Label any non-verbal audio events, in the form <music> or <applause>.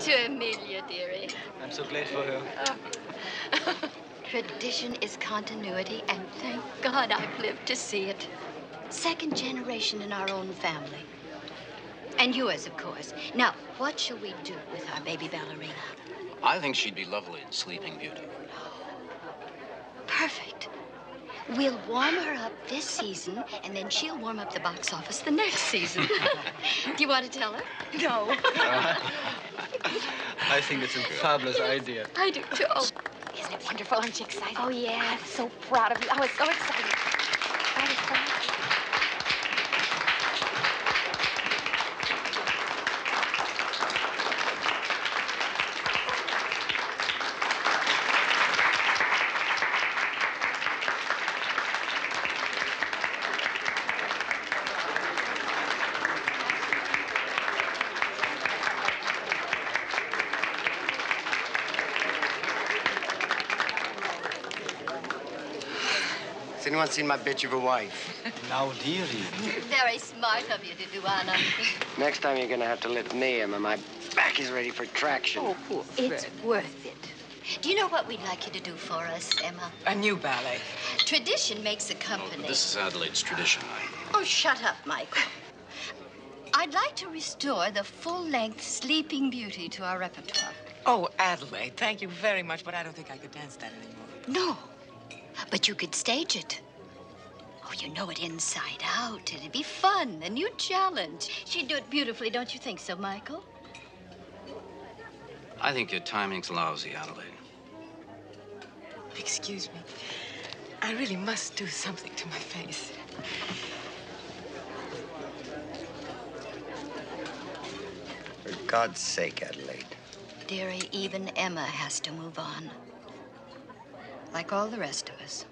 to Emilia, dearie. I'm so glad for her. Oh. <laughs> Tradition is continuity, and thank God I've lived to see it. Second generation in our own family. And yours, of course. Now, what shall we do with our baby ballerina? I think she'd be lovely in Sleeping Beauty. Perfect. We'll warm her up this season, and then she'll warm up the box office the next season. <laughs> do you want to tell her? No. <laughs> <laughs> I think it's a fabulous idea. I do too. Oh, Isn't it wonderful? Aren't you excited? Oh, yeah. I'm so proud of you. I was so excited. I Has anyone seen my bitch of a wife? Now, dearie. very smart of you to do, Anna. Next time you're gonna have to lift me, Emma. My back is ready for traction. Oh, poor Fred. It's worth it. Do you know what we'd like you to do for us, Emma? A new ballet. Tradition makes a Oh, company. but this is Adelaide's tradition. Oh, shut up, Michael. I'd like to restore the full-length Sleeping Beauty to our repertoire. Oh, Adelaide, thank you very much, but I don't think I could dance that anymore. No, but you could stage it. Oh, you know it inside out. It'd be fun, a new challenge. She'd do it beautifully, don't you think so, Michael? I think your timing's lousy, Adelaide. Excuse me. I really must do something to my face. For God's sake, Adelaide. Dearie, even Emma has to move on. Like all the rest of us.